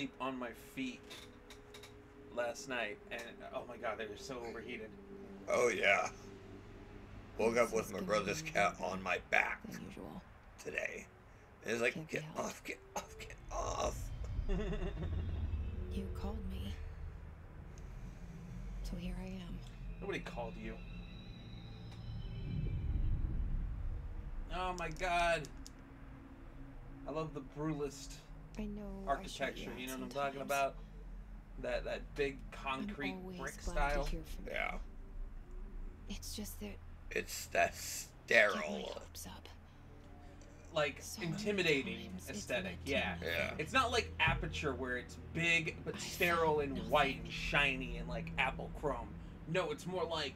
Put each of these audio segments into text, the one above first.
asleep on my feet last night, and oh my god, they were so overheated. Oh yeah. Woke up with my brother's cat on my back usual. today. And it's like, Can't get off, get off, get off. You called me. So here I am. Nobody called you. Oh my god. I love the brutalist I know. architecture. I You know what I'm be talking about? That that big concrete brick style. To you. Yeah. It's just that It's that sterile. up. Like So intimidating aesthetic. Yeah. Yeah. It's not like aperture where it's big but I sterile and nothing. white and shiny and like apple chrome. No, it's more like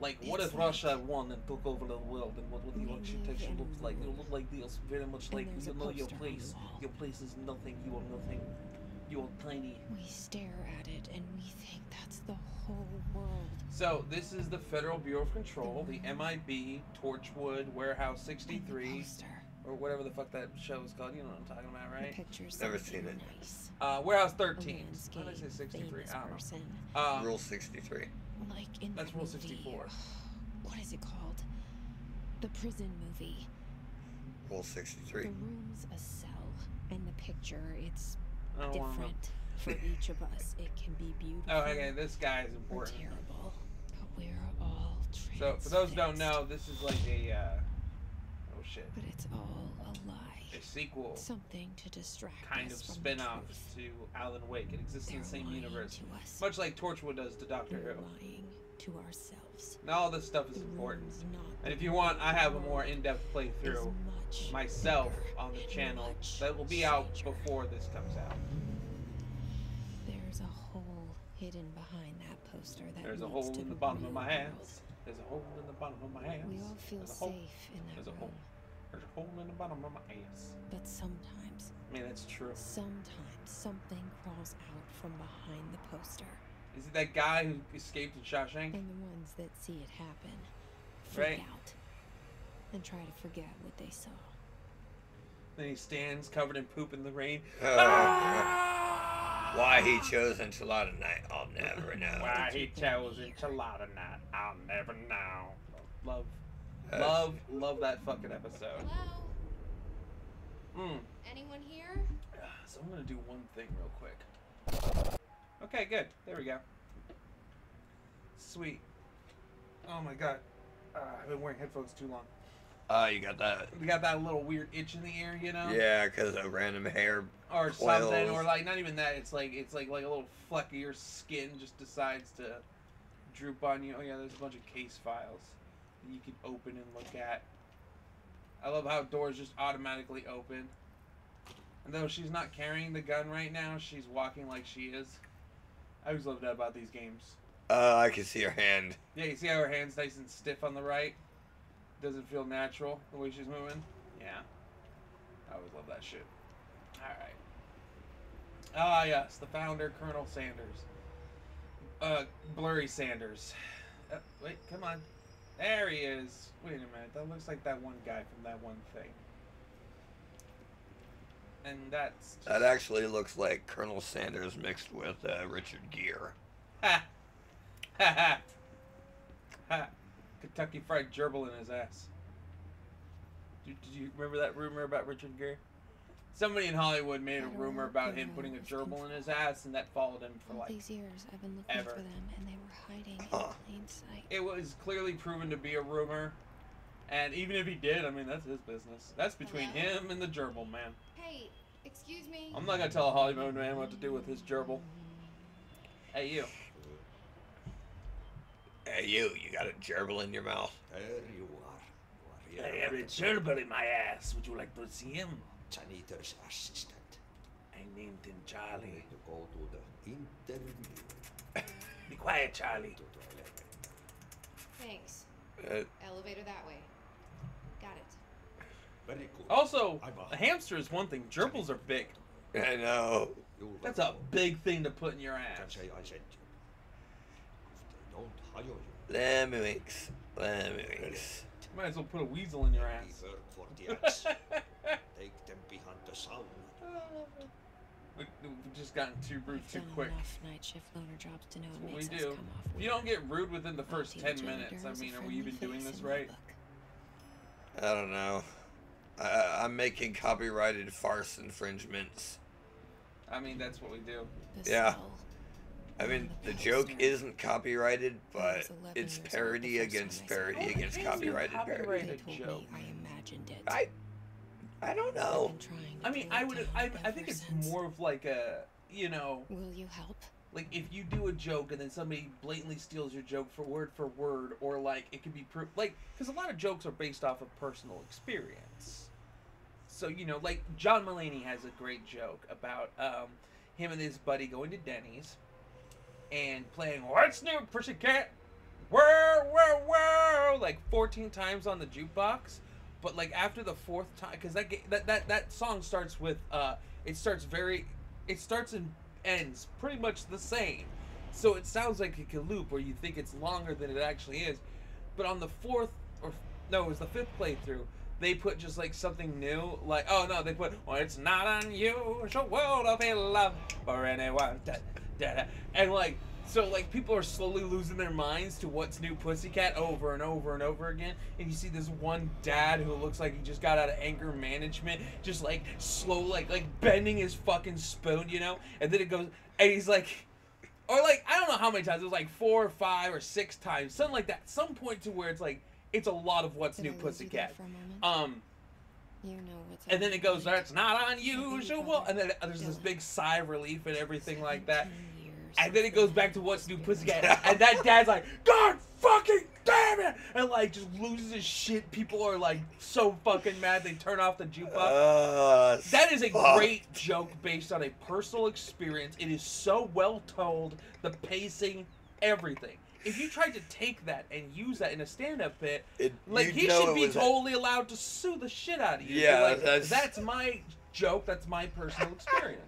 like what It's if Russia like- won and took over the world and what would the We live architecture in look like? It'll look like this, very much And like you know your poster on the place. Your place is nothing, you are nothing. You are tiny. We stare at it and we think that's the whole world. So this is the Federal Bureau of Control, the MIB, Torchwood, Warehouse 63, or whatever the fuck that show is called. You know what I'm talking about, The right? picture's Never seen it. Nice. Uh, Warehouse 13. landscape, How did I say 63? I don't know. person. Uh, Rule 63. Like in That's that Rule movie. 64. What is it called? The prison movie. Rule 63. The room's a cell, and the picture it's I don't different for each of us. It can be beautiful. Oh, okay, this guy is important. terrible, but we're all So, for those who don't know, this is like a, uh, oh shit, But it's all a lie. A sequel, Something to distract kind of spin-off to Alan Wake. It exists in They're the same universe, much like Torchwood does to Doctor We're Who. lying to ourselves. And all this stuff is The important. And if you want, I have a more in-depth playthrough myself on the channel that will be out stranger. before this comes out. There's a hole hidden behind that poster that There's a hole in the bottom of my hands. There's a hole in the bottom of my ass. We all feel There's a hole. safe in that There's a room, hole. There's a hole in the bottom of my ass. but sometimes, I mean, that's true. sometimes something crawls out from behind the poster, Is it that guy who escaped in Shawshank? and the ones that see it happen freak Right. out and try to forget what they saw. Then he stands covered in poop in the rain. Uh, why he chose enchilada night, I'll never know. Why he chose enchilada night, I'll never know. Love, That's- love, love that fucking episode. Hello? Mm. Anyone here? So I'm gonna do one thing real quick. Okay, good. There we go. Sweet. Oh my god. Uh, I've been wearing headphones too long. Oh, you got that. We got that little weird itch in the ear, you know? Yeah, because of random hair. Or something, or like not even that. It's like it's like like a little fleck of your skin just decides to droop on you. Oh yeah, there's a bunch of case files that you can open and look at. I love how doors just automatically open. And though she's not carrying the gun right now, she's walking like she is. I always love that about these games. Uh, I can see her hand. Yeah, you see how her hand's nice and stiff on the right? Doesn't feel natural the way she's moving? Yeah. I always love that shit. Alright. Ah, yes, the founder, Colonel Sanders. Uh, Blurry Sanders. Uh, wait, come on. There he is. Wait a minute, that looks like that one guy from that one thing. And that's. Just... That actually looks like Colonel Sanders mixed with uh, Richard Gere. Ha! Ha ha! Ha! Kentucky Fried Gerbil in his ass. Did, did you remember that rumor about Richard Gere? Somebody in Hollywood made a rumor about him putting a gerbil in his ass, and that followed him for All like. these years, I've been looking ever. for them, and they were hiding Huh. in plain sight. It was clearly proven to be a rumor, and even if he did, I mean that's his business. That's oh, between Hello? him and the gerbil man. Hey, excuse me. I'm not gonna tell a Hollywood man what to do with his gerbil. Hey you. Hey, you, you got a gerbil in your mouth. There you are. You are here. a gerbil in my ass. Would you like to see him? Janitor's assistant. I named him Charlie. to go to the interview. Be quiet, Charlie. To toilet. Thanks. Uh, Elevator that way. Got it. Very good. Also, a- a hamster is one thing. Gerbils are big. I know. That's a big thing to put in your Can ass. say I sent you. If they don't hire you, Lemmiwinks. Lemmy winks. Might as well put a weasel in your ass. for the. Take them behind the sound. we- we've just gotten too rude too quick. enough night shift loner jobs to know That's what we do. come off If you don't get rude within the first 10 minutes, I mean, are we friendly even doing this right? I don't know. I, I'm making copyrighted farce infringements. I mean, that's what we do. The Yeah. Cell, I mean, the joke isn't copyrighted, but it's years old the parody against I saw parody against I can't do copyrighted copyright. parody. They a told joke. I imagined it. I, I don't know. I mean, I would. I, I think it's more of like a, you know, Will you help? like if you do a joke and then somebody blatantly steals your joke for word for word, or like it could be pro- like because a lot of jokes are based off of personal experience. So you know, like John Mulaney has a great joke about um, him and his buddy going to Denny's and playing "What's New, cat Whoa, whoa, whoa, like 14 times on the jukebox. But like after the fourth time, because that, that that that song starts with uh, it starts very, it starts and ends pretty much the same. So it sounds like it can loop, where you think it's longer than it actually is. But on the fourth or no, it was the fifth playthrough. They put just like something new, like oh no, they put well it's not unusual to feel love for anyone, da, and like so like people are slowly losing their minds to what's new Pussycat over and over and over again, and you see this one dad who looks like he just got out of anger management, just like slow like like bending his fucking spoon, you know, and then it goes and he's like. Or like I don't know how many times it was like four or five or six times, something like that. Some point to where it's like it's a lot of what's Did new I lose you there Pussycat. for a moment? Um, you know what's and then it goes, that's not unusual, and then there's this big sigh of relief and everything like that. And then it goes back to what's new Pussycat, and that dad's like, God fucking damn it, and like just loses his shit. People are like so fucking mad they turn off the jukebox. Uh, That is a fuck. great joke based on a personal experience. It is so well told, the pacing, everything. If you tried to take that and use that in a stand-up bit, It, like he should be was a- totally allowed to sue the shit out of you. Yeah, like, that's- that's my joke. That's my personal experience.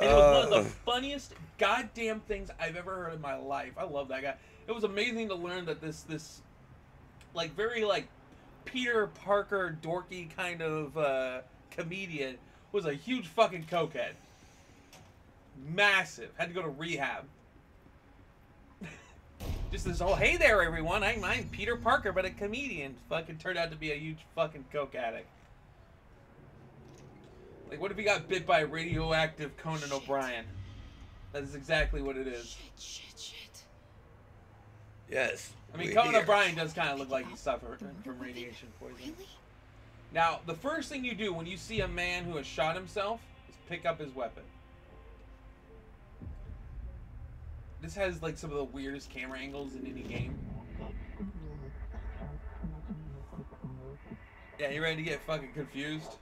And it was one of the Uh, funniest goddamn things I've ever heard in my life. I love that guy. It was amazing to learn that this this like very like Peter Parker dorky kind of uh, comedian was a huge fucking cokehead. Massive. Had to go to rehab. Just this whole hey there everyone, I'm, I'm Peter Parker but a comedian. Fucking turned out to be a huge fucking coke addict. Like what if he got bit by radioactive Conan Shit. O'Brien? That is exactly what it is. Shit, shit, shit. yes. I mean, Conan hear. O'Brien does kind of look like he suffered from radiation poisoning. Really? Now, the first thing you do when you see a man who has shot himself is pick up his weapon. This has like some of the weirdest camera angles in any game. Yeah, you ready to get fucking confused?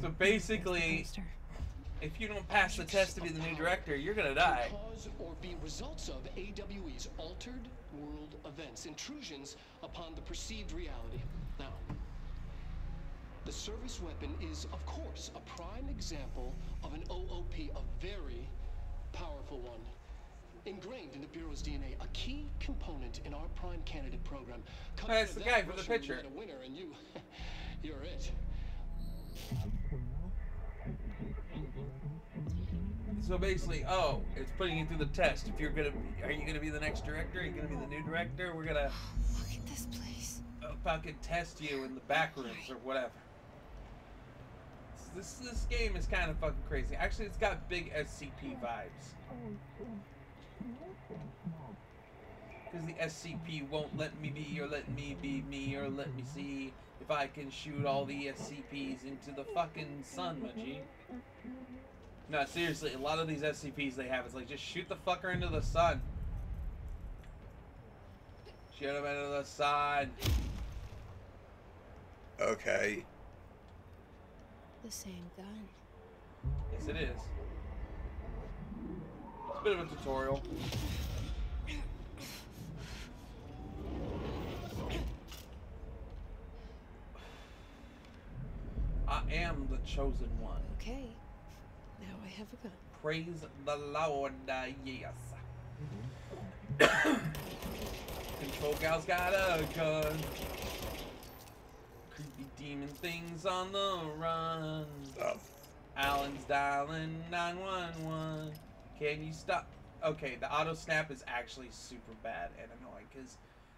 So basically, if you don't pass the test to be the new director, you're gonna die. Cause or be results of AWE's altered world events, intrusions upon the perceived reality. Now, the service weapon is, of course, a prime example of an OOP, a very powerful one. Ingrained in the Bureau's DNA, a key component in our prime candidate program. Come Hey, it's the guy from the picture. a winner, and you, you're it. So basically, oh, it's putting you through the test. If you're gonna, are you gonna be the next director? Are you gonna be the new director? We're gonna Look at this place. fucking test you in the back rooms or whatever. This this game is kind of fucking crazy. Actually, it's got big SCP oh. vibes. Oh, because the SCP won't let me be, or let me be me, or let me see if I can shoot all the SCPs into the fucking sun, Maji. No, seriously, a lot of these SCPs they have, it's like, just shoot the fucker into the sun. Shoot him into the sun. Okay. The same gun. Yes, it is. It's a bit of a tutorial. I am the chosen one. Okay. Now I have a gun. Praise the Lord, uh, yes. Control gal's got a gun. Creepy demon things on the run. Oh, Alan's dialing 911. Can you stop? Okay, the auto snap is actually super bad and annoying because,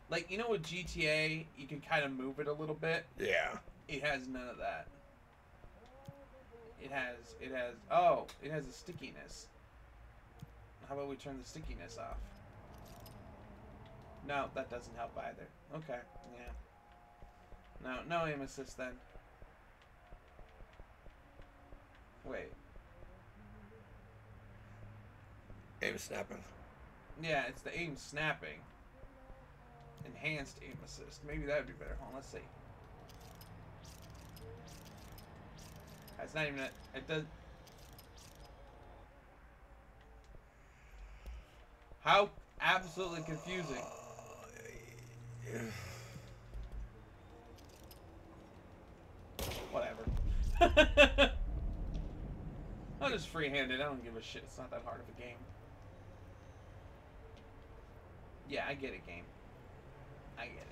like, you know, with GTA, you can kind of move it a little bit. yeah. It has none of that. It has, it has, oh, it has a stickiness. How about we turn the stickiness off? No, that doesn't help either. Okay, yeah. No, no aim assist then. Wait. Aim snapping. Yeah, it's the aim snapping. Enhanced aim assist. Maybe that would be better. Hold on, let's see. That's not even a, it does How absolutely confusing. Uh, I'll just freehand it. I don't give a shit. It's not that hard of a game. Yeah, I get it, game. I get it.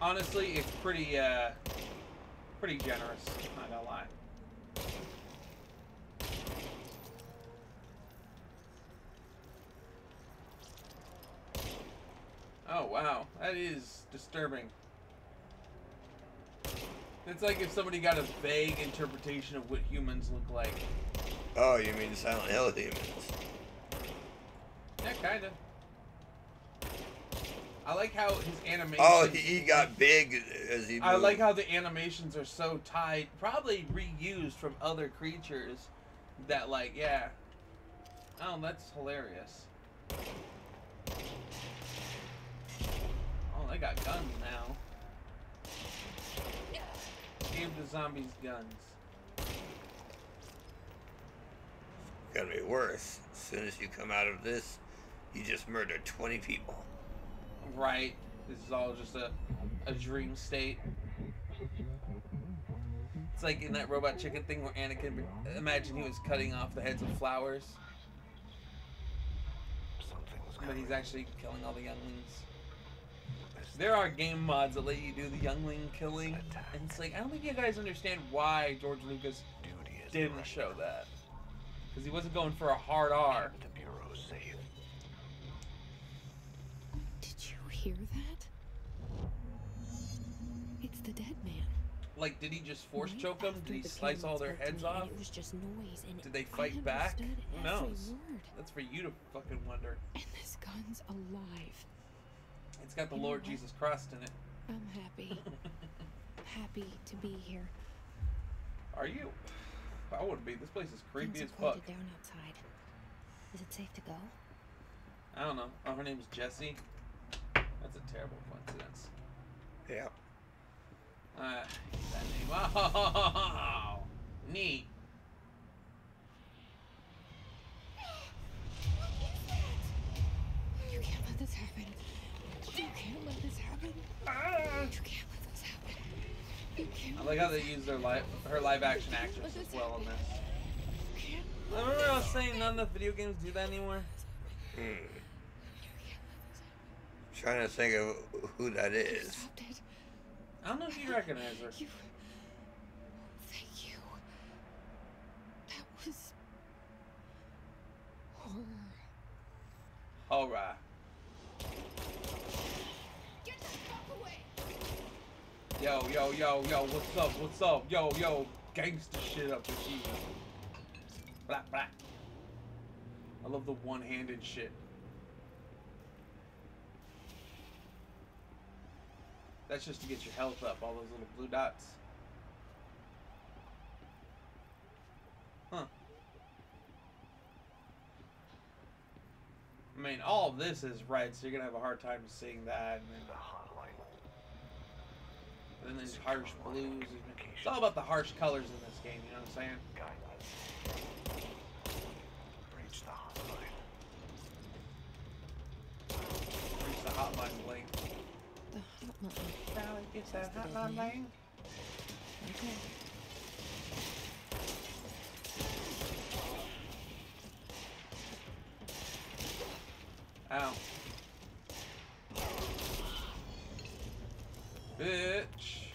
Honestly, it's pretty, uh, pretty generous. Not gonna lie. Oh wow, that is disturbing. It's like if somebody got a vague interpretation of what humans look like. Oh, you mean Silent Hill humans? Yeah, kinda. I like how his animations. Oh, he, he got big as he. I like how the animations are so tight, probably reused from other creatures. That like, yeah. Oh, that's hilarious. They got guns now. Give the zombies guns. It's Gonna be worse. As soon as you come out of this, you just murdered 20 people. Right. This is all just a, a dream state. It's like in that robot chicken thing where Anakin imagine he was cutting off the heads of flowers, but he's actually killing all the younglings. There are game mods that let you do the youngling killing, and it's like I don't think you guys understand why George Lucas didn't show that, because he wasn't going for a hard R. The Bureau safe. Did you hear that? It's the dead man. Like, did he just force Right choke them? Did he the slice all their heads off? It was just noise, and Did they fight back? understood Who knows? word. That's for you to fucking wonder. And this gun's alive. It's got the You Lord? Jesus Christ in it. I'm happy. happy to be here. Are you? I wouldn't be. This place is creepy Things as are fuck. quiet down outside. Is it safe to go? I don't know. Oh, her name's Jessie. That's a terrible coincidence. Yeah. Uh, that name. Wow. Neat. You can't let this happen. You can't let this happen. You can't let this happen. I like how they use their live, her live action actress as well in this. You can't, Remember I was saying none of the video games do that anymore? Hmm. you can't let this happen. Trying to think of who that You is. stopped it. I don't know if you recognize her. You. Thank you. That was horror. Alright. Get the fuck away! Yo, yo, yo, yo, what's up, what's up? Yo, yo, gangster shit up with you. Blah, blah. I love the one-handed shit. That's just to get your health up, all those little blue dots. Huh. I mean, all this is red, so you're gonna have a hard time seeing that. And then The hotline. and then there's harsh blues. It's all about the harsh colors in this game, you know what I'm saying? Guidance. Reach the hotline. Reach the hotline link. The hotline. Sally gets that hotline link. Okay. Ow. Bitch.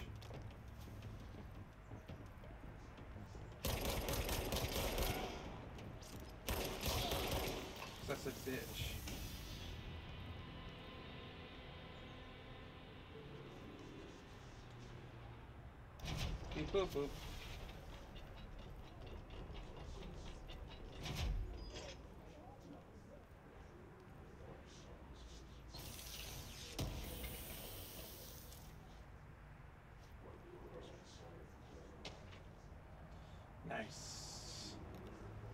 That's a bitch. Beep boop boop. Nice.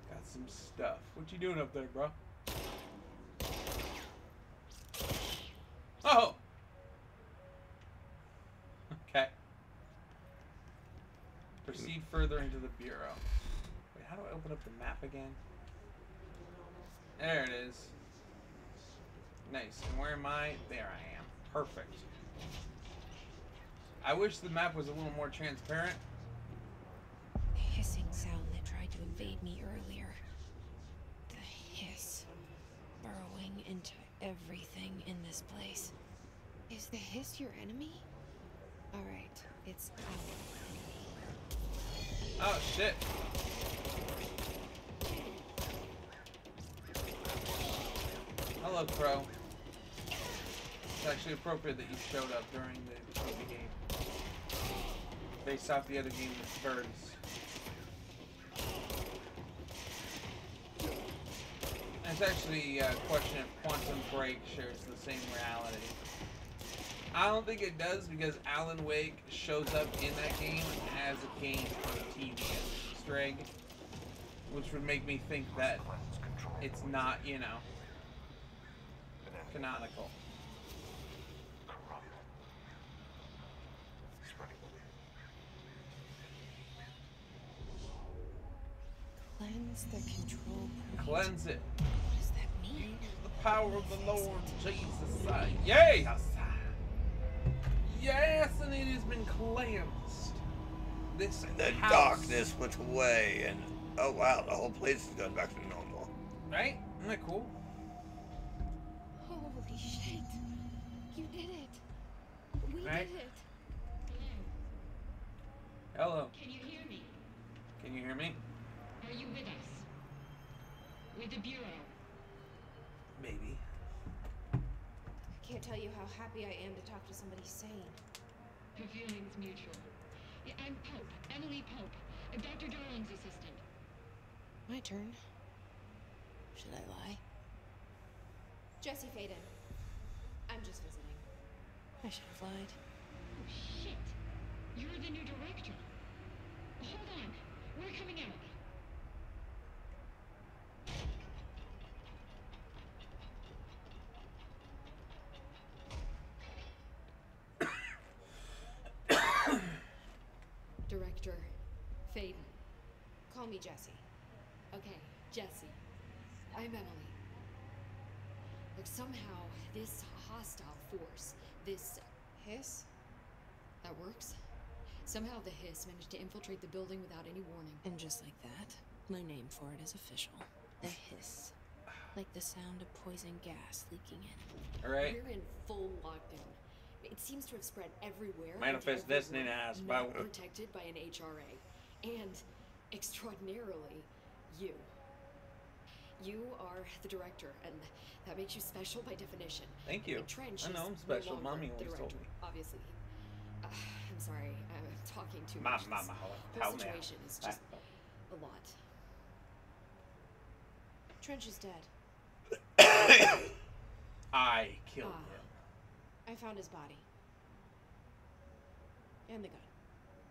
Got some stuff. What you doing up there, bro? Oh. Okay. Proceed further into the bureau. Wait, how do I open up the map again? There it is. Nice. And where am I? There I am. Perfect. I wish the map was a little more transparent. The hissing sound that tried to invade me earlier. The hiss. Burrowing into everything in this place. Is the hiss your enemy? Alright, it's our Oh shit. Hello, Crow. It's actually appropriate that you showed up during the, the game. Based off the other game with birds. It's actually uh, a question if Quantum Break shares the same reality. I don't think it does because Alan Wake shows up in that game as a game on TV as Easter egg, which would make me think that it's not, you know, canonical. cleanse the control point. Cleanse it. What does that mean? The power of the Lord Jesus. uh, Yes! Yes, and it has been cleansed. This The house, darkness went away, and oh wow, the whole place has gone back to normal. Right? Isn't that cool? Holy shit. You did it. We Right? did it. Hello. Can you hear me? Can you hear me? Are you with us? With the Bureau? Maybe. I can't tell you how happy I am to talk to somebody sane. Her feeling's mutual. Yeah, I'm Pope, Emily Pope, Dr. Darling's assistant. My turn. Should I lie? Jesse Faden. I'm just visiting. I should have lied. Oh, shit! You're the new director. Hold on. We're coming out. Director Faden. Call me Jesse. Okay, Jesse. I'm Emily. Like somehow this hostile force, this Hiss? that works. Somehow the hiss managed to infiltrate the building without any warning. And just like that, my name for it is official. The hiss. Like the sound of poison gas leaking in. Alright. We're in full lockdown. It seems to have spread everywhere. and Manifest everywhere, destiny ass, Not but- protected by an HRA, and extraordinarily, you. You are the director, and that makes you special by definition. Thank you. Trench I know I'm special. longer Mommy the always told director, me. Obviously. Uh, I'm sorry. I'm talking too much. mama, This hello. whole Help me out. situation is just a lot. Trench is dead. I killed Ah. him. I found his body. And the gun.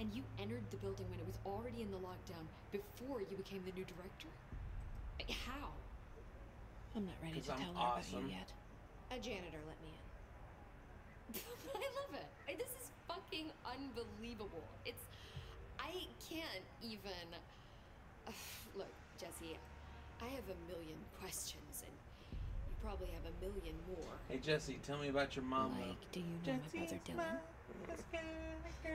And you entered the building when it was already in the lockdown before you became the new director? Eh, how? I'm not ready to I'm tell her about awesome. you yet. A janitor let me in. I love it. This is fucking unbelievable. It's. I can't even. Ugh, look, Jesse, I have a million questions, and you probably have a million more. Hey Jesse, tell me about your mom. though. Like, do you know my brother Dylan?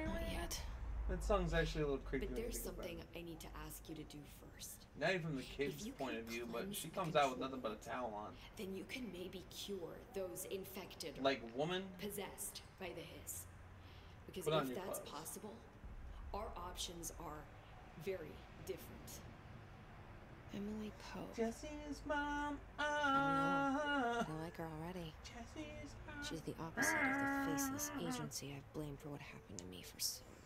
Not yet. That song's actually a little creepy. But there's think about something. I need to ask you to do first. Not even from the kid's point of view, but she comes out with nothing but a towel on. Then you can maybe cure those infected Like woman, possessed by the hiss. Because Put if that's clothes. possible, our options are very different. Emily Pope. Jesse's mom. I Ah, like her already. Jesse's mom. She's the opposite of the faceless agency I've blamed for what happened to me for so long.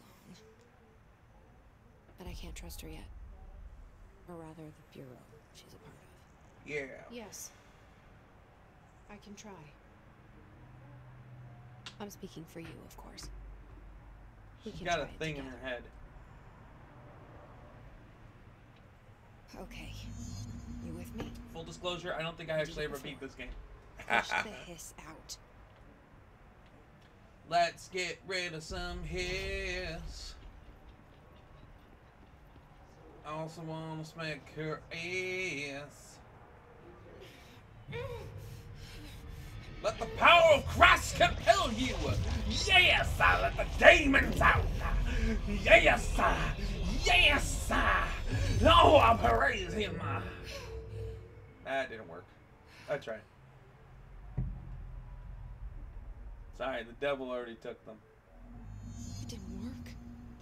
But I can't trust her yet. Or rather, the Bureau she's a part of. Yeah. Yes. I can try. I'm speaking for you, of course. We She's can got a thing in her head. Okay. You with me? Full disclosure, I don't think I actually ever beat this game. Push the hiss out. Let's get rid of some hiss. I also want to smack her ass. Let the power of Christ compel you. Yes, I let the demons out. Yes, I- yes. I- Oh, I praise him. That didn't work. I tried. Sorry, the devil already took them. It didn't work.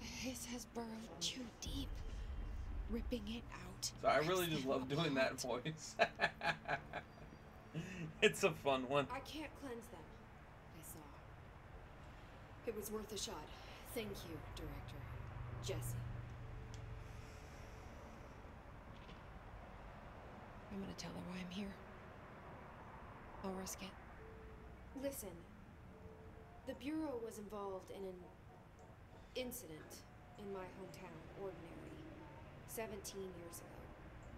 The hiss has burrowed too deep. Ripping it out. So I really just love doing that voice. it's a fun one. I can't cleanse them. I saw. It was worth a shot. Thank you, Director. Jesse. I'm gonna tell her why I'm here. I'll risk it. Listen, the Bureau was involved in an incident in my hometown, Ordinary, 17 years ago.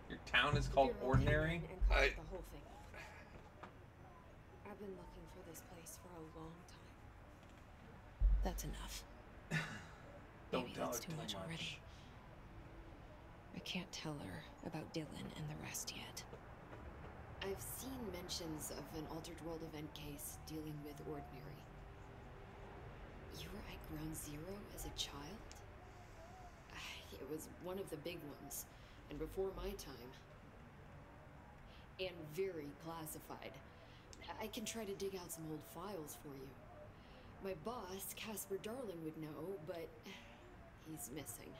Your town is called Bureau came Ordinary. and I... The whole thing. I've been looking for this place for a long time. That's enough. Don't Maybe tell that's her too too much already. I can't tell her about Dylan and the rest yet. I've seen mentions of an Altered World event case dealing with Ordinary. You were at Ground Zero as a child? It was one of the big ones, and before my time. And very classified. I can try to dig out some old files for you. My boss, Casper Darling, would know, but he's missing.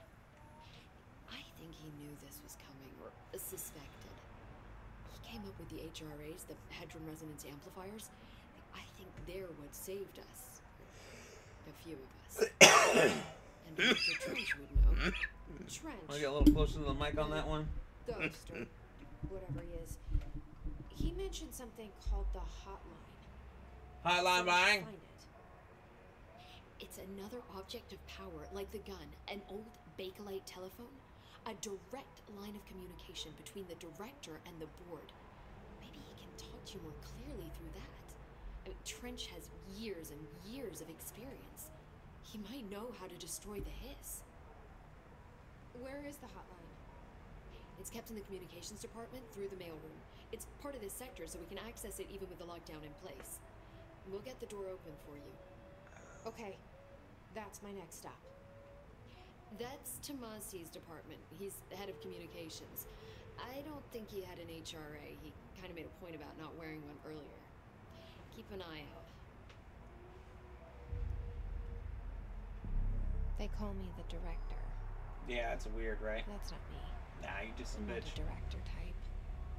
I think he knew this was coming, or suspected. He came up with the HRAs, the Hedron Resonance Amplifiers. I think they're what saved us. A few of us. and Dr. Trench would know. Trench, Want to get a little closer to the mic on that one? Ghost, or whatever he is, he mentioned something called the hotline. Hotline So let's bang. find it. It's another object of power, like the gun, an old Bakelite telephone. A direct line of communication between the director and the board. Maybe he can talk to you more clearly through that. I mean, Trench has years and years of experience. He might know how to destroy the hiss. Where is the hotline? It's kept in the communications department through the mailroom. It's part of this sector, so we can access it even with the lockdown in place. We'll get the door open for you. Okay, that's my next stop. That's Tomasi's department. He's the head of communications. I don't think he had an HRA. He kind of made a point about not wearing one earlier. Keep an eye out. They call me the director. Yeah, it's weird, right? That's not me. Nah, you just a I'm not bitch a director type.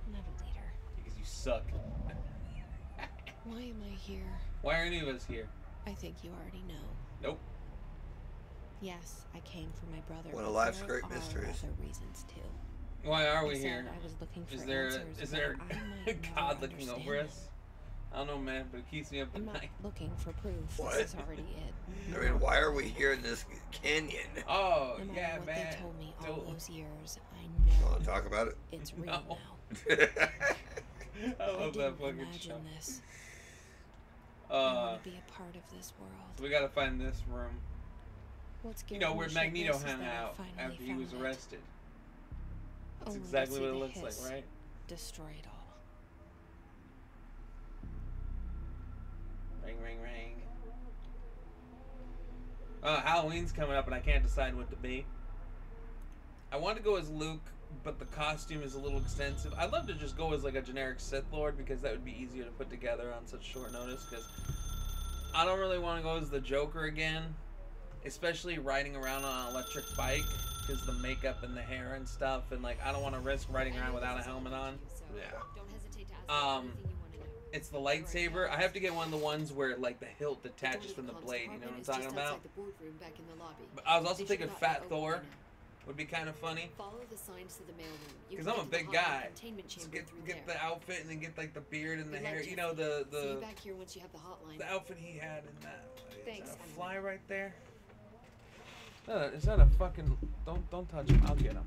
I'm not a leader. because you suck. Why am I here? Why are any of us here? I think you already know. Nope. Yes, I came for my brother. One of but life's there great are mysteries. Other reasons too. Why are we said here? I was looking for Is there answers is there a God looking over understand. us? I don't know, man, but it keeps me up at I'm not night. looking for proof. What? This is already it. I mean, why are we here in this canyon? Oh, No matter yeah, what man. they told me all Don't- those years, I know. You know want to talk about it? it's real No. now. I I love that didn't fucking imagine show. this. I Uh, want to be a part of this world. we gotta find this room. What You know where Magneto hung out after he was it. arrested. That's Only exactly what it looks like, right? Destroy it all. Ring, ring, ring. Uh, Halloween's coming up, and I can't decide what to be. I want to go as Luke, but the costume is a little extensive. I'd love to just go as like a generic Sith Lord because that would be easier to put together on such short notice. Because I don't really want to go as the Joker again, especially riding around on an electric bike because the makeup and the hair and stuff, and like I don't want to risk riding around without a helmet on. Yeah. Don't hesitate to ask Um, It's the lightsaber. I have to get one of the ones where like the hilt detaches from the blade. You know what I'm talking about? outside the boardroom back in the lobby. But I was also thinking Fat Thor would be kind of funny. Follow the signs to the mailroom. You 'Cause can I'm a the big guy. Get get there. the outfit and then get like the beard and the Good luck, hair. You know the See you the back here once you have the hotline. the outfit he had in that. Is Thanks, that a fly right there? No, is that a fucking? Don't don't touch him. I'll get him.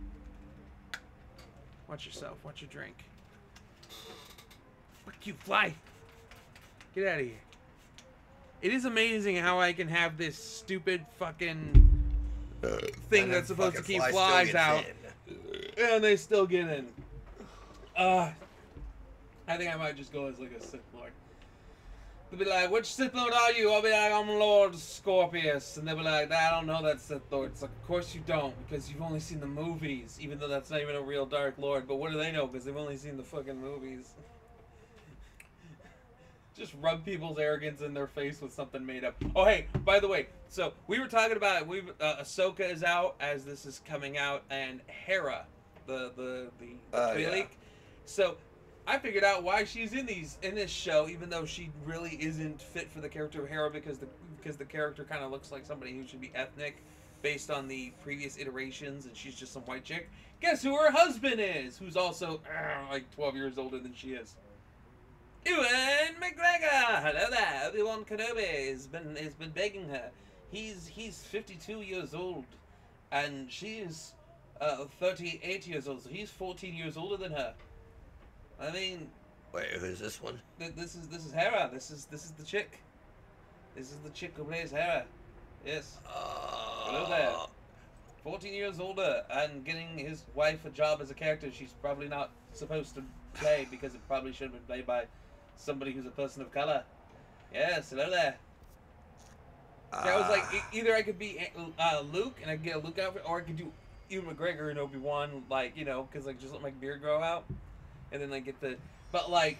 Watch yourself. Watch your drink. Fuck you, fly. Get out of here. It is amazing how I can have this stupid fucking thing that's supposed to keep fly flies out. in. and they still get in. Uh, I think I might just go as like a Sith Lord. They'll be like, which Sith Lord are you? I'll be like, I'm Lord Scorpius. And they'll be like, I don't know that Sith Lord. It's like, of course you don't, because you've only seen the movies, even though that's not even a real Dark Lord. But what do they know? Because they've only seen the fucking movies. Just rub people's arrogance in their face with something made up. Oh, hey, by the way, so we were talking about we uh, Ahsoka is out as this is coming out, and Hera, the the the, Uh, yeah. So I figured out why she's in these in this show, even though she really isn't fit for the character of Hera because the because the character kind of looks like somebody who should be ethnic based on the previous iterations, and she's just some white chick. Guess who her husband is? Who's also uh, like 12 years older than she is. Ewan McGregor. Hello there. Obi Wan Kenobi has been has been begging her. He's he's 52 years old, and she's uh, 38 years old. So he's 14 years older than her. I mean, Wait, who's this one? th- this is this is Hera. This is this is the chick. This is the chick who plays Hera. Yes, Uh, there. 14 years older and getting his wife a job as a character she's probably not supposed to play because it probably should have been played by somebody who's a person of color. Yes, hello there. See, I was like, Ah. e- either I could be uh, Luke and I could get a Luke outfit, or I could do Ewan McGregor and Obi Wan, like you know, because like just let my beard grow out, and then like get the. But like,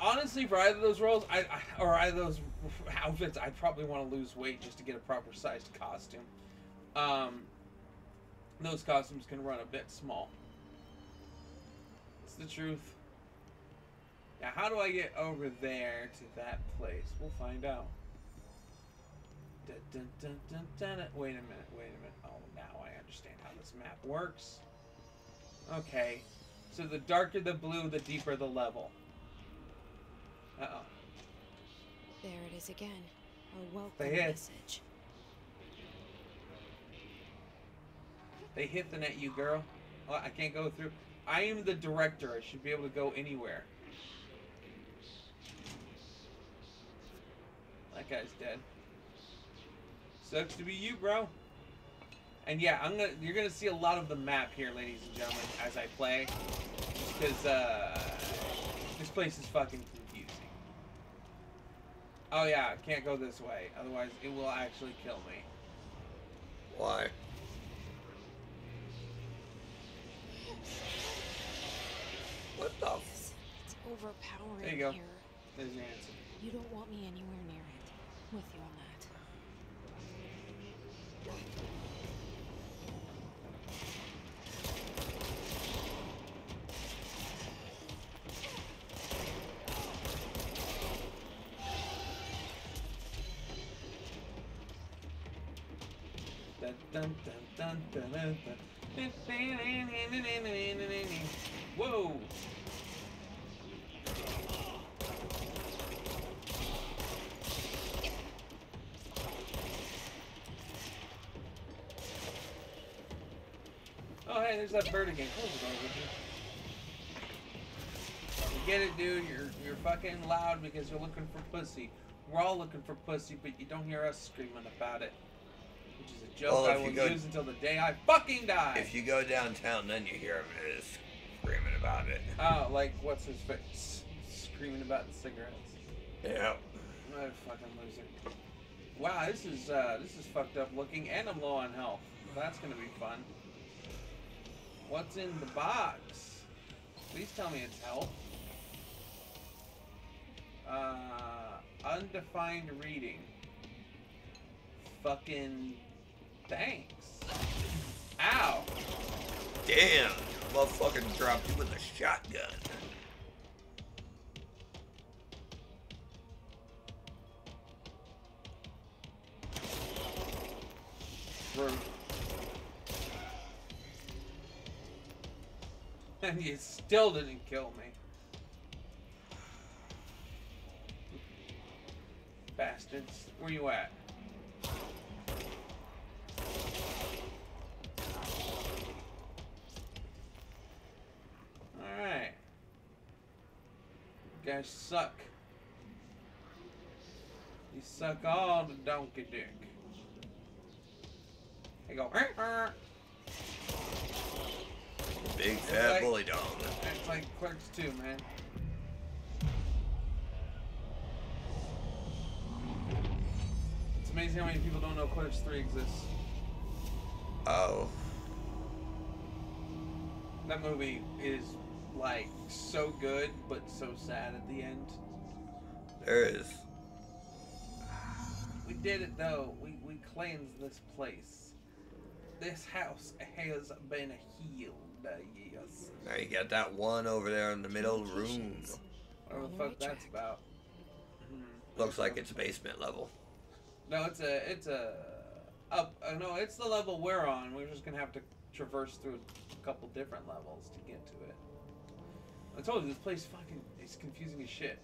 honestly, for either of those roles, I, I or either of those outfits, I'd probably want to lose weight just to get a proper sized costume. Um, those costumes can run a bit small. It's the truth. Now, how do I get over there to that place? We'll find out. Dun, dun, dun, dun, dun, dun. Wait a minute, wait a minute. Oh, now I understand how this map works. Okay. So the darker the blue, the deeper the level. Uh-oh. There it is again. A welcome They hit. message. They hit the net, you girl. Oh, I can't go through. I am the director. I should be able to go anywhere. That guy's dead. Sucks to be you, bro. And yeah, I'm gonna. You're gonna see a lot of the map here, ladies and gentlemen, as I play, because uh, this place is fucking confusing. Oh yeah, I can't go this way. Otherwise, it will actually kill me. Why? What the? F- It's, it's overpowering There you go. here. There's your answer. You don't want me anywhere near it. With you on that. Dun, dun, dun, dun, dun, dun, dun. Whoa! That bird again. Close the door, would you? You get it, dude. You're you're fucking loud because you're looking for pussy. We're all looking for pussy, but you don't hear us screaming about it. Which is a joke Well, I will go- use until the day I fucking die. If you go downtown, then you hear him screaming about it. Oh, like what's his face? Screaming about the cigarettes. Yeah. What a fucking loser. Wow, this is uh this is fucked up looking and I'm low on health. That's gonna be fun. What's in the box? Please tell me it's health. Uh undefined reading. Fucking thanks. Ow! Damn. Motherfucker dropped you with a shotgun. Rude. And you still didn't kill me. Bastards. Where you at? Alright. You guys suck. You suck all the donkey dick. They go. Big fat Like- bully dog. It's like Clerks 2, man. It's amazing how many people don't know Clerks 3 exists. Oh. That movie is like so good, but so sad at the end. There is. We did it though. We we cleansed this place. This house has been healed. Yes. Now you got that one over there in the middle room. Whatever the On the fuck that's about. Looks like it's basement level. No, it's a it's a up. Uh, no, it's the level we're on. We're just gonna have to traverse through a couple different levels to get to it. I told you this place fucking is confusing as shit.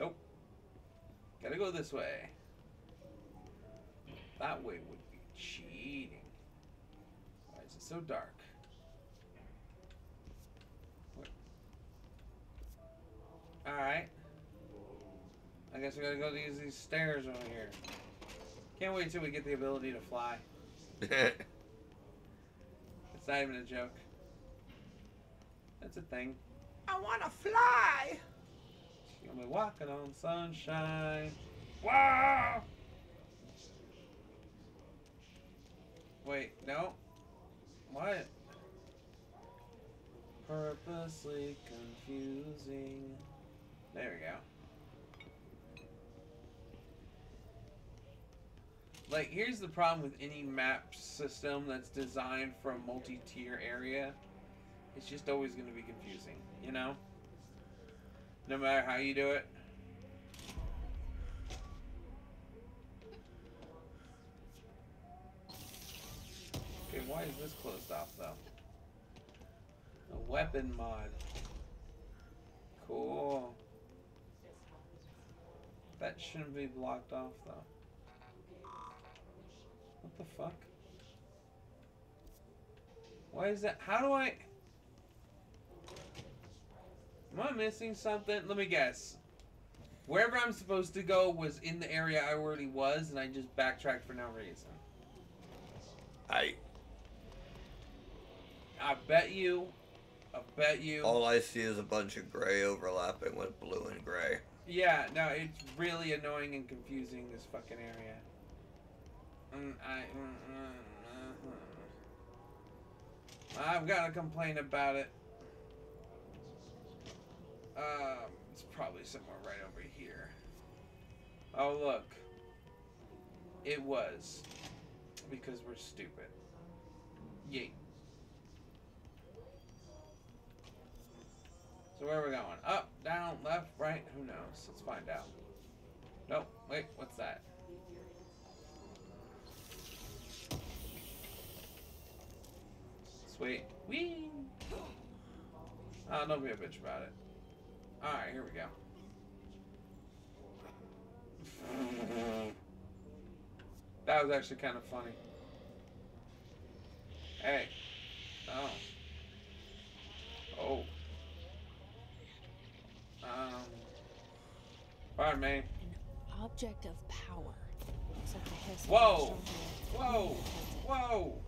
Nope. Gotta go this way. That way would be cheating. Why is it so dark? Alright. I guess we gotta go use these stairs over here. Can't wait till we get the ability to fly. It's not even a joke. That's a thing. I wanna fly. You'll be walking on sunshine. Wow! Wait, no. What? Purposely confusing. There we go. Like, here's the problem with any map system that's designed for a multi-tier area. It's just always going to be confusing, you know? No matter how you do it. Why is this closed off though? A weapon mod. Cool. That shouldn't be blocked off though. What the fuck? Why is that? How do I? Am I missing something? Let me guess. Wherever I'm supposed to go was in the area I already was, and I just backtracked for no reason. I I bet you. I bet you. all I see is a bunch of gray overlapping with blue and gray. Yeah, no, it's really annoying and confusing, this fucking area. Mm, I, mm, mm, I've got to complain about it. Um, it's probably somewhere right over here. Oh, look. It was. Because we're stupid. Yeet. So where are we going? Up, down, left, right? Who knows? Let's find out. Nope. Wait, what's that? Sweet. Whee! Oh, don't be a bitch about it. Alright, here we go. That was actually kind of funny. Hey. Oh. Oh. Um. Pardon me. An object of power. Looks like the hiss. Whoa! Whoa! Whoa!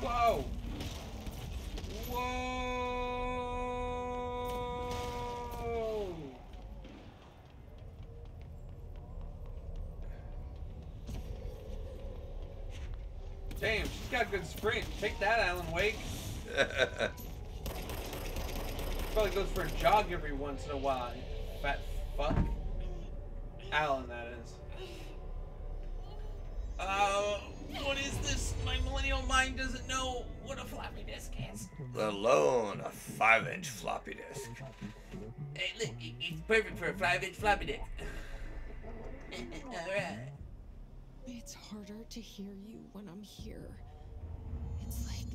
Whoa! Whoa! Damn, she's got good sprint. Take that, Alan Wake. Probably goes for a jog every once in a while. you Fat fuck. Alan, that is. Uh, what is this? My millennial mind doesn't know what a floppy disk is. Let alone a five-inch floppy disk. Hey, look, it's perfect for a five-inch floppy disk. All right. It's harder to hear you when I'm here. It's like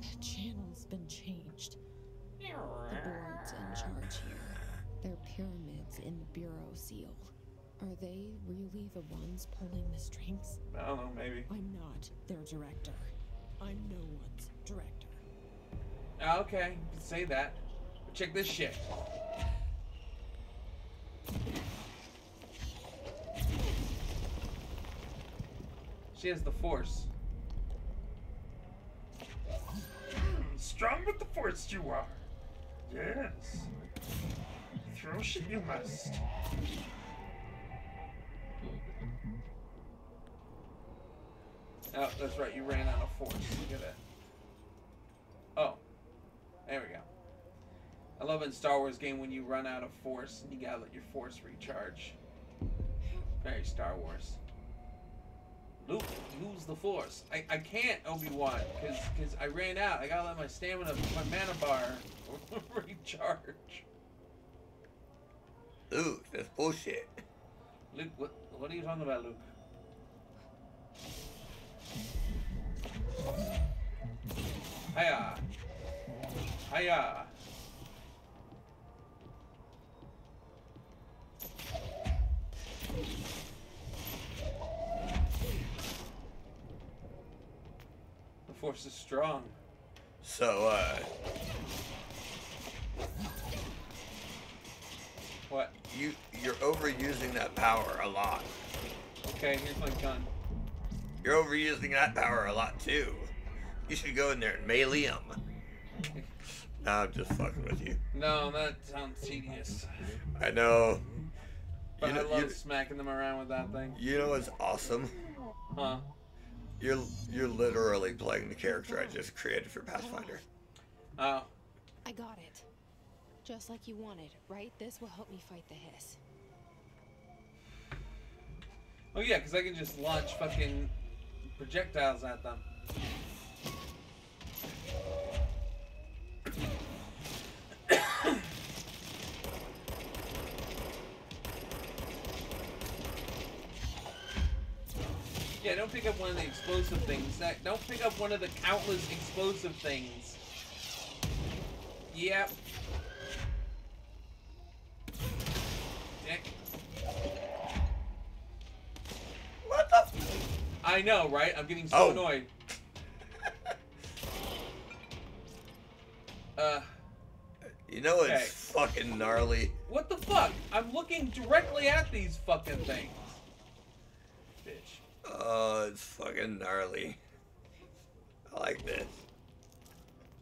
the channel's been changed. The board's in charge here. They're pyramids in the Bureau seal. Are they really the ones pulling the strings? I don't know, maybe. I'm not their director. I'm no one's director. Ah, Okay, you can say that. But check this shit. She has the force. Strong with the force you are. Yes. Throw shit you must. Oh, that's right. You ran out of force. Look at that. Oh, there we go. I love in Star Wars game when you run out of force and you gotta let your force recharge. Very Star Wars. Luke, use the force. I, I can't, Obi-Wan, because cause I ran out. I gotta let my stamina, my mana bar recharge. Luke, that's bullshit. Luke, what, what are you talking about, Luke? Hiya. Hiya. The force is strong. So, uh, What? you you're overusing that power a lot. Okay, here's my gun. You're overusing that power a lot too. You should go in there and melee him. no, I'm just fucking with you. No, that sounds tedious. I know. But You know, I love you, smacking them around with that thing. you know what's awesome? Huh? You're you're literally playing the character I just created for Pathfinder. Oh, I got it. Just like you wanted, right? This will help me fight the hiss. oh yeah, because I can just launch fucking projectiles at them. Yeah, don't pick up one of the explosive things. That- Don't pick up one of the countless explosive things. Yep. Dick. What the? F- I know, right? I'm getting so Oh. annoyed. Uh, you know it's Okay. fucking gnarly. what the fuck? I'm looking directly at these fucking things. Bitch. Oh, it's fucking gnarly. I like this.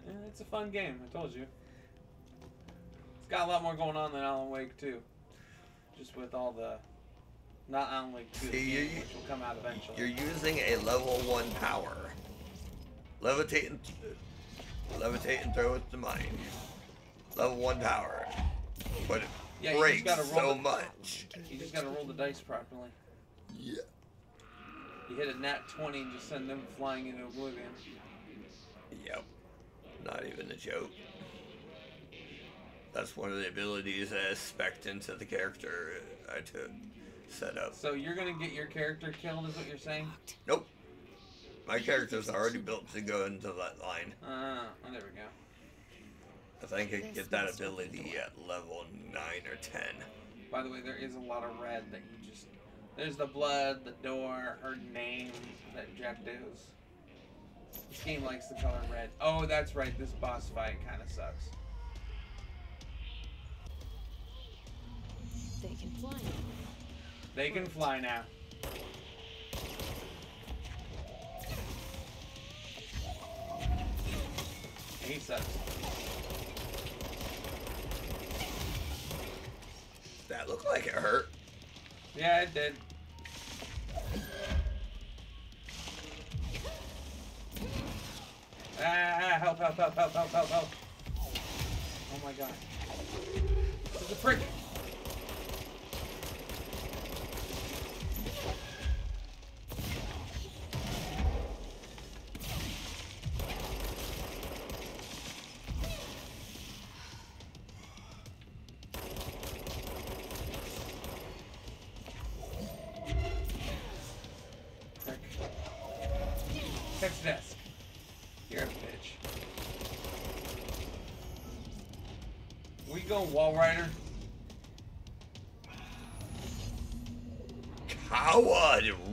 Eh, it's a fun game, I told you. It's got a lot more going on than Alan Wake too. Just with all the. Not Alan Wake 2, the See, game, which will come out eventually. You're using a level one power. Levitate and levitate and throw it to mine. Level one power, but it Yeah, you just breaks so the- much. You just gotta roll the dice properly. Yeah. You hit a nat 20 and just send them flying into oblivion. Yep. Not even a joke. That's one of the abilities I spec into the character I took set up. So you're gonna get your character killed, is what you're saying? Nope. My character's already built to go into that line. Ah, oh, there we go. I think I get that ability at level 9 or 10. By the way, there is a lot of red that you just There's the blood, the door, her name that Jeff does. This game likes the color red. Oh, that's right. This boss fight kind of sucks. They can fly now. They can fly now. He sucks. That looked like it hurt. Yeah, it did. Ah, help, help, help, help, help, help, help. Oh my god. This is a prick. Prick.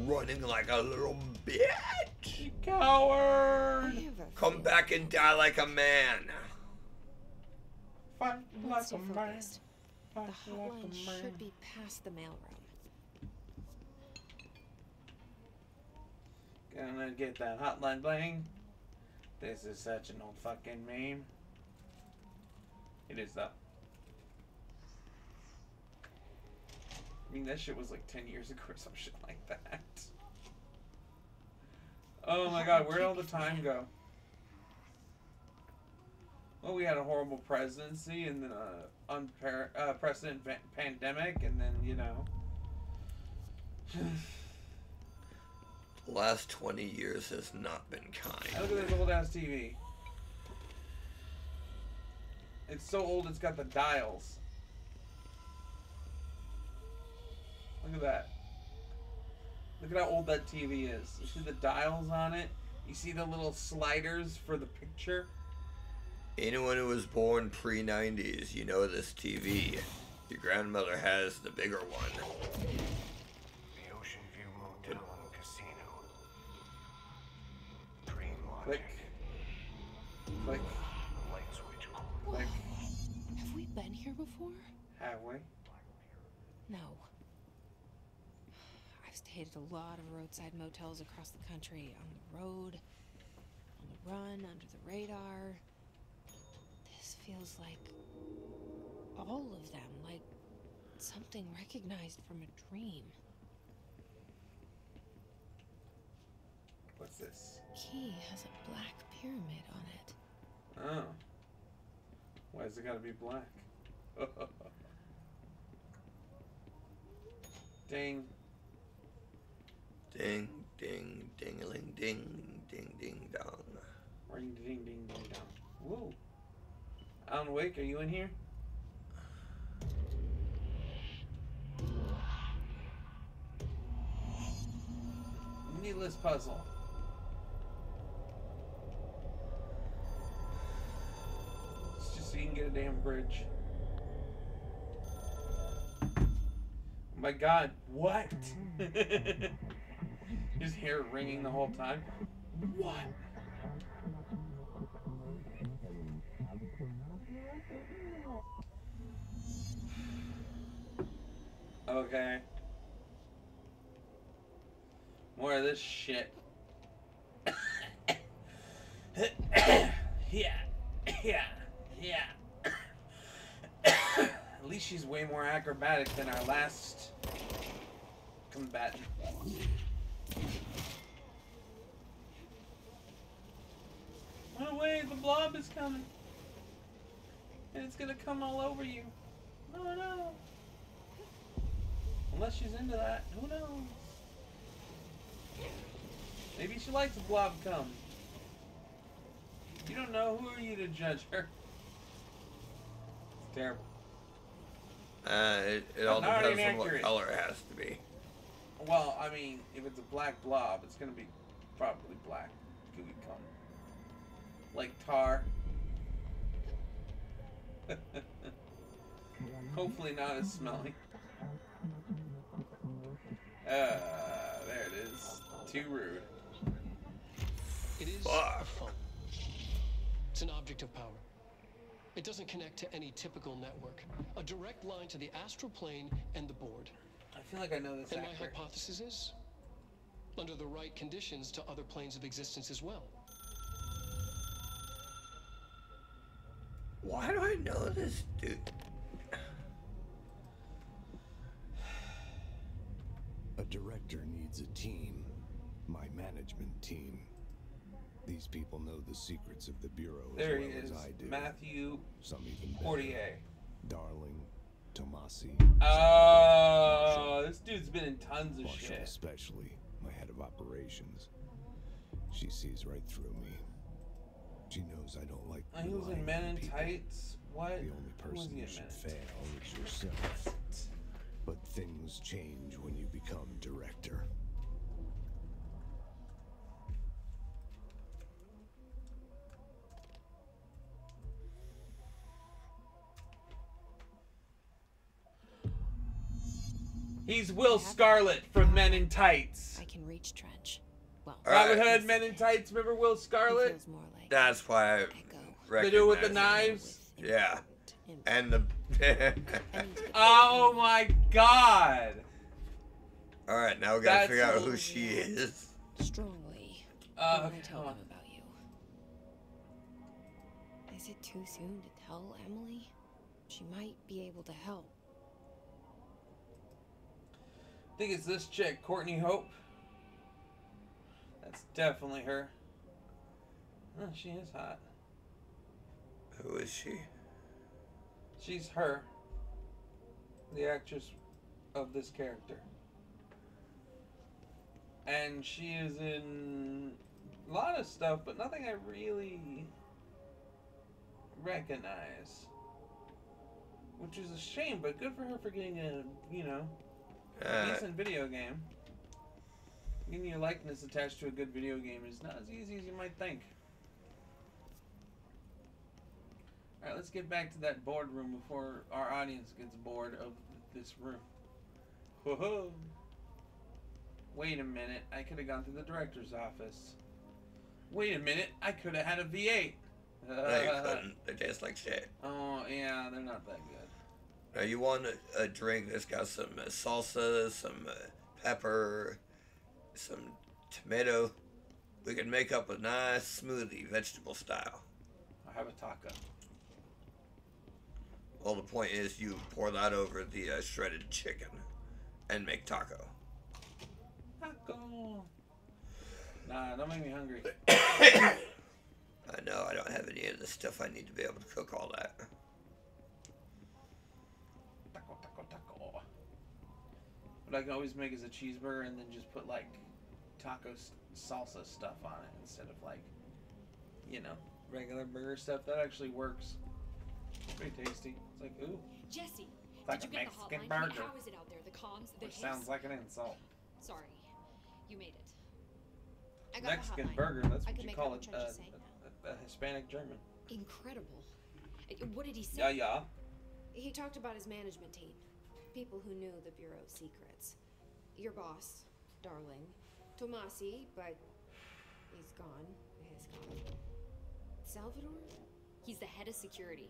Running like a little bitch. You coward! Come back and die like a man. Fight like Let's a stay man. Fight The like hotline a man. should be past the mailroom. Gonna get that hotline bling. This is such an old fucking meme. It is though. I mean, that shit was like 10 years ago or some shit like that. Oh my god, where'd all the time go? Well, we had a horrible presidency and then a unpar- uh, precedent pandemic, and then, you know. The last 20 years has not been kind. Look at this old ass TV. It's so old it's got the dials. Look at that. Look at how old that TV is. You see the dials on it? You see the little sliders for the picture? Anyone who was born pre 90s, you know this TV. Your grandmother has the bigger one. The Ocean View Motel and Casino. Dream Click. Logic. Click. Light switch. Click. Have we been here before? Have we? No. At a lot of roadside motels across the country, on the road, on the run, under the radar. This feels like all of them, like something recognized from a dream. What's this? Key has a black pyramid on it. Oh. Why is it gotta be black? Ding. Ding, ding, ding-a-ling, ding, ding, ding, dong. Ring ding ding ding dong. Woo. Alan Wake, are you in here? Needless puzzle. It's just so you can get a damn bridge. Oh my god, what? His hair ringing the whole time. What? Okay. More of this shit. yeah, yeah, yeah. At least she's way more acrobatic than our last combatant. Run away, the blob is coming. And it's gonna come all over you. Oh no. Unless she's into that, who knows? Maybe she likes the blob come. You don't know, who are you to judge her? It's terrible. Uh, it, it all depends on what color it has to be. Well, I mean, if it's a black blob, it's gonna be probably black. Gooey cum. Like tar. Hopefully not as smelly. Uh, there it is. Too rude. It is Fuck. a. It's an object of power. It doesn't connect to any typical network. A direct line to the astral plane and the board. I feel like I know this And my hypothesis is, under the right conditions, to other planes of existence as well. Why do I know this dude? A director needs a team. My management team. These people know the secrets of the Bureau There as he well is. as I do. Matthew Some even better. Porretta. Darling, Tommasi. Oh, this dude's been in tons of Marshall shit. especially, my head of operations. She sees right through me. She knows I don't like he was in Men on in people. Tights. What? The only person he who should fail is yourself. But things change when you become director. He's Will Scarlet from Men in Tights. I can reach Trench. Well, All right. Robin Hood, Men in Tights. Remember Will he Scarlet? feels more like That's why I Echo. They do it with the knives. with Yeah. And the. I need to get Oh my God! All right, now we gotta That's figure out who she is. strongly. Uh, I want okay, to tell hold him about you. Is it too soon to tell Emily? She might be able to help. I think it's this chick, Courtney Hope. That's definitely her. Oh, she is hot. Who is she? She's her. The actress of this character. And she is in a lot of stuff, but nothing I really recognize. Which is a shame, but good for her for getting a, you know, Uh, decent video game. Getting your likeness attached to a good video game is not as easy as you might think. Alright, let's get back to that boardroom before our audience gets bored of this room. Whoa. Wait a minute, I could have gone to the director's office. Wait a minute, I could have had a V8. no, you couldn't. They taste like shit. oh, yeah, they're not that good. Now you want a, a drink that's got some uh, salsa, some uh, pepper, some tomato. We can make up a nice smoothie, vegetable style. I have a taco. Well, the point is you pour that over the uh, shredded chicken and make taco. Taco! Nah, don't make me hungry. I know I don't have any of the stuff I need to be able to cook all that. Taco, taco, taco. What I can always make is a cheeseburger and then just put like taco salsa stuff on it instead of like, you know, regular burger stuff. That actually works. Pretty tasty. It's like, ooh, Jesse, it's like did a you get Mexican the hotline? Burger. how is it out there? The comms, the which sounds like an insult. Sorry, you made it. I got Mexican the hotline. burger, that's what you call it. what Uh, a, a Hispanic German. Incredible. Uh, What did he say? Yeah, yeah. He talked about his management team. People who knew the Bureau's secrets. Your boss, darling. Tommasi, but he's gone. He's gone. Salvador? He's the head of security.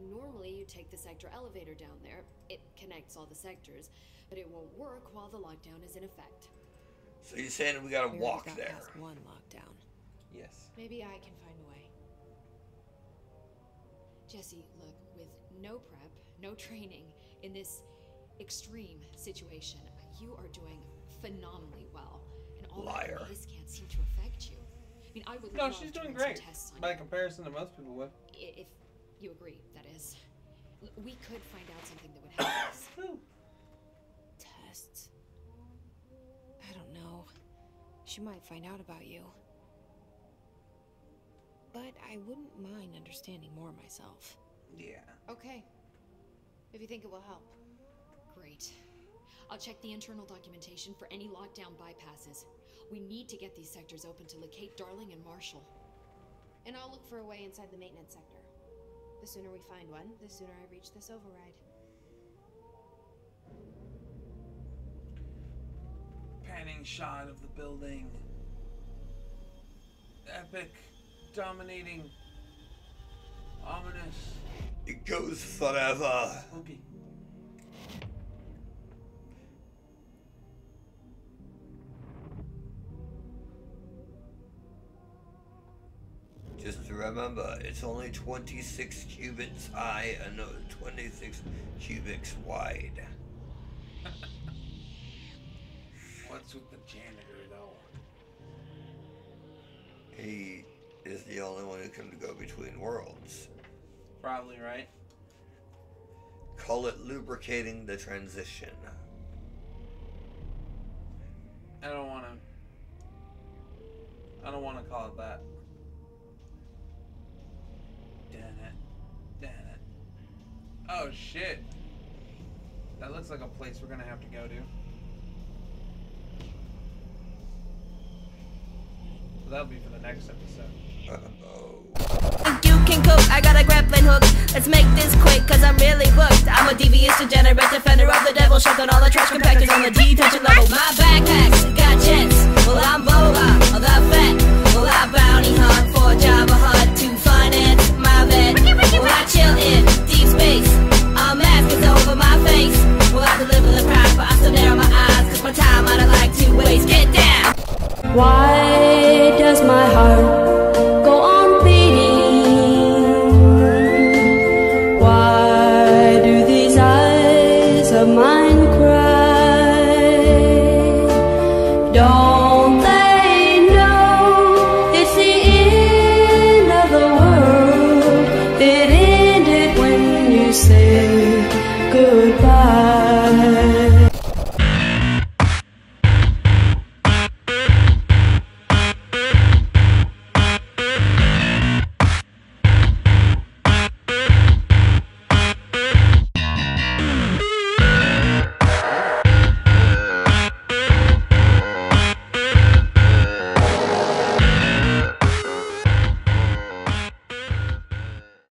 Normally, you take the sector elevator down there. It connects all the sectors, but it won't work while the lockdown is in effect. So you're saying we gotta We walk got there? past one lockdown. Yes. Maybe I can find a way. Jesse, look, with no prep, no training in this extreme situation, you are doing phenomenally well. And all Liar. that can't seem to affect you. I mean, I would No, love she's to doing run great. tests on By you. comparison to most people would. If you agree, that is. L- We could find out something that would help us. Tests. I don't know. She she might find out about you. But I wouldn't mind understanding more myself. Yeah. Okay. If you think it will help. Great. I'll check the internal documentation for any lockdown bypasses. We need to get these sectors open to locate Darling and Marshall. And I'll look for a way inside the maintenance sector. The sooner we find one, the sooner I reach this override. Panning shot of the building. Epic. Dominating. Ominous. It goes forever. Spooky. Remember, it's only 26 cubits high and uh, 26 cubics wide. What's with the janitor, though? He is the only one who can go between worlds. Probably, right? Call it lubricating the transition. I don't want to. I don't want to call it that. Oh shit. That looks like a place we're gonna have to go to. That'll be for the next episode. Uh-oh. You can cook, I got a grappling hook. Let's make this quick, cause I'm really booked. I'm a devious, degenerate, defender of the devil, shucking all the trash compactors on the detention level. My backpacks got jets. Well, I'm Boba, well, I'm fat. Well, I bounty hunt for a job, hard to finance my vet. Well, I chill in space. A mask is over my face. Well, I the but I still narrow my eyes. Cause my time I don't like to waste. Get down! Why does my heart